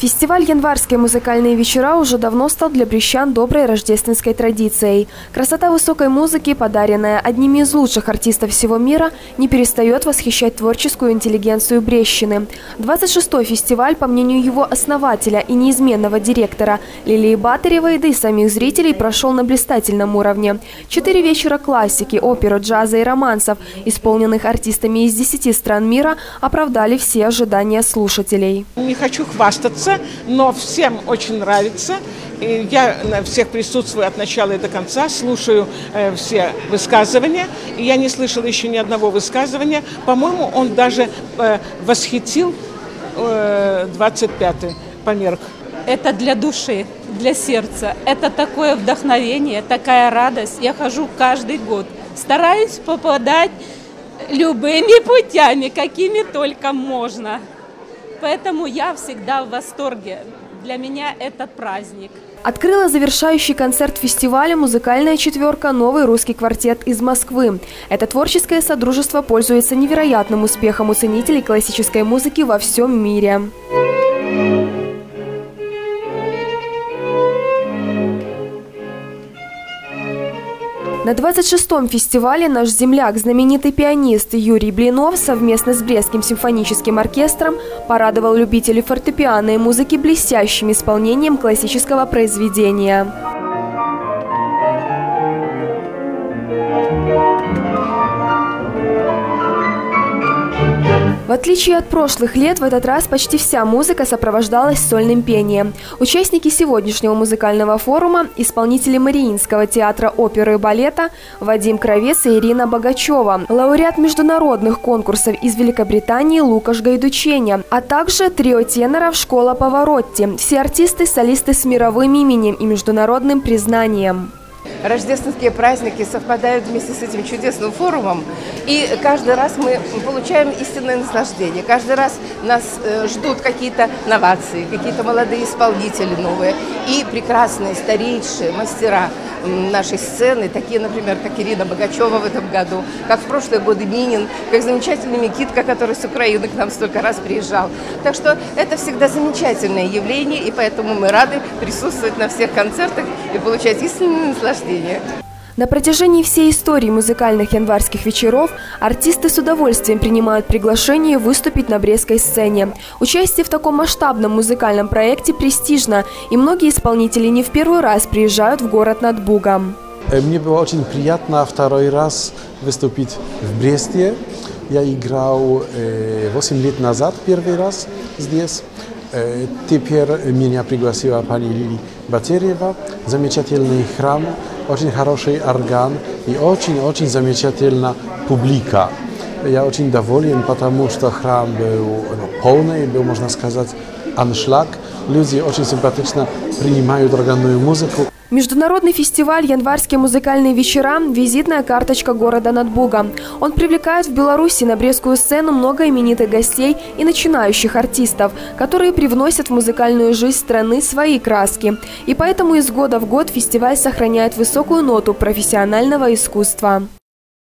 Фестиваль «Январские музыкальные вечера» уже давно стал для брещан доброй рождественской традицией. Красота высокой музыки, подаренная одними из лучших артистов всего мира, не перестает восхищать творческую интеллигенцию Брещины. 26-й фестиваль, по мнению его основателя и неизменного директора Лилии Батаревой, да и самих зрителей, прошел на блистательном уровне. Четыре вечера классики, оперы, джаза и романсов, исполненных артистами из 10 стран мира, оправдали все ожидания слушателей. Не хочу хвастаться, нравится, но всем очень нравится. И я на всех присутствую от начала и до конца, слушаю э, все высказывания. И я не слышала еще ни одного высказывания. По-моему, он даже э, восхитил э, 25-й померк. Это для души, для сердца. Это такое вдохновение, такая радость. Я хожу каждый год. Стараюсь попадать любыми путями, какими только можно. Поэтому я всегда в восторге. Для меня это праздник. Открыла завершающий концерт фестиваля музыкальная четверка «Новый русский квартет» из Москвы. Это творческое содружество пользуется невероятным успехом у ценителей классической музыки во всем мире. На 26-м фестивале наш земляк, знаменитый пианист Юрий Блинов совместно с Брестским симфоническим оркестром порадовал любителей фортепиано и музыки блестящим исполнением классического произведения. В отличие от прошлых лет, в этот раз почти вся музыка сопровождалась сольным пением. Участники сегодняшнего музыкального форума – исполнители Мариинского театра оперы и балета Вадим Кровец и Ирина Богачева, лауреат международных конкурсов из Великобритании Лукаш Гайдученя, а также трио теноров «Школа Поворотти». Все артисты – солисты с мировым именем и международным признанием рождественские праздники совпадают вместе с этим чудесным форумом, и каждый раз мы получаем истинное наслаждение. Каждый раз нас э, ждут какие-то новации, какие-то молодые исполнители новые и прекрасные старейшие мастера нашей сцены, такие, например, как Ирина Богачева в этом году, как в прошлые годы Минин, как замечательный Микитка, который с Украины к нам столько раз приезжал. Так что это всегда замечательное явление, и поэтому мы рады присутствовать на всех концертах и получать истинное наслаждение. На протяжении всей истории музыкальных январских вечеров артисты с удовольствием принимают приглашение выступить на Брестской сцене. Участие в таком масштабном музыкальном проекте престижно, и многие исполнители не в первый раз приезжают в город над Бугом. Э, мне было очень приятно второй раз выступить в Бресте. Я играл 8 э, лет назад первый раз здесь. Э, теперь меня пригласила пани Лили Батерева. Замечательный храм, очень хороший орган и очень-очень замечательная публика. Я очень доволен, потому что храм был ну, полный, был, можно сказать, аншлаг. Люди очень симпатично принимают органную музыку. Международный фестиваль «Январские музыкальные вечера» – визитная карточка города над Бугом. Он привлекает в Беларуси на Брестскую сцену много именитых гостей и начинающих артистов, которые привносят в музыкальную жизнь страны свои краски. И поэтому из года в год фестиваль сохраняет высокую ноту профессионального искусства.